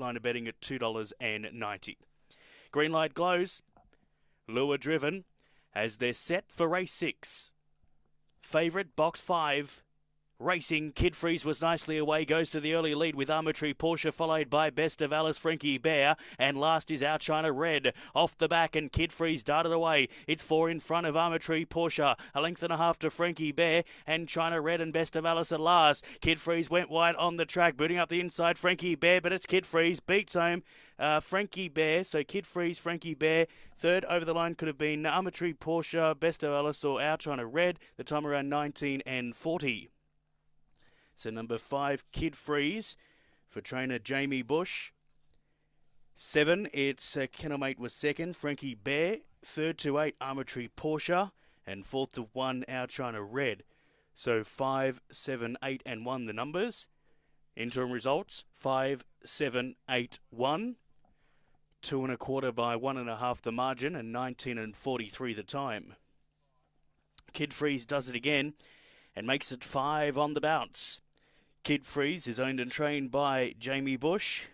line of betting at $2.90. Green light glows. Lure driven as they're set for race six. Favourite box five. Racing, Kid Freeze was nicely away, goes to the early lead with Arbitrary Porsche, followed by Best of Alice, Frankie Bear, and last is Outshiner Red. Off the back, and Kid Freeze darted away. It's four in front of Arbitrary Porsche, a length and a half to Frankie Bear, and China Red and Best of Alice at last. Kid Freeze went wide on the track, booting up the inside, Frankie Bear, but it's Kid Freeze, beats home uh, Frankie Bear. So Kid Freeze, Frankie Bear. Third over the line could have been Arbitrary Porsche, Best of Alice, or Outshiner Red. The time around 19 and 40. So number five, Kid Freeze for trainer Jamie Bush. Seven, it's uh, Kennelmate was second. Frankie Bear. Third to eight, Arbitrary Porsche. And fourth to one, Outshiner Red. So five, seven, eight, and one the numbers. Interim results five, seven, eight, one. Two and a quarter by one and a half the margin, and 19 and 43 the time. Kid Freeze does it again and makes it five on the bounce. Kid Freeze is owned and trained by Jamie Bush.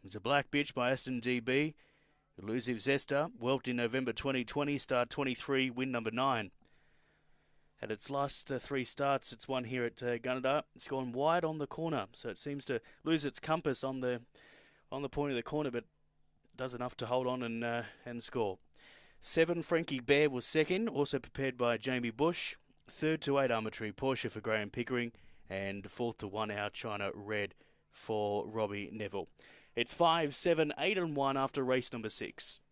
He's a black bitch by Aston DB. Elusive Zesta, whelped in November 2020, start 23, win number 9. Had its last uh, three starts, it's won here at uh, Gunnedah. It's gone wide on the corner, so it seems to lose its compass on the on the point of the corner, but does enough to hold on and uh, and score. Seven, Frankie Bear was second, also prepared by Jamie Bush. Third to eight, Arbitrary Porsche for Graham Pickering and fourth to one Outshiner Red for Robbie Neville. It's five, seven, eight, and one after race number six.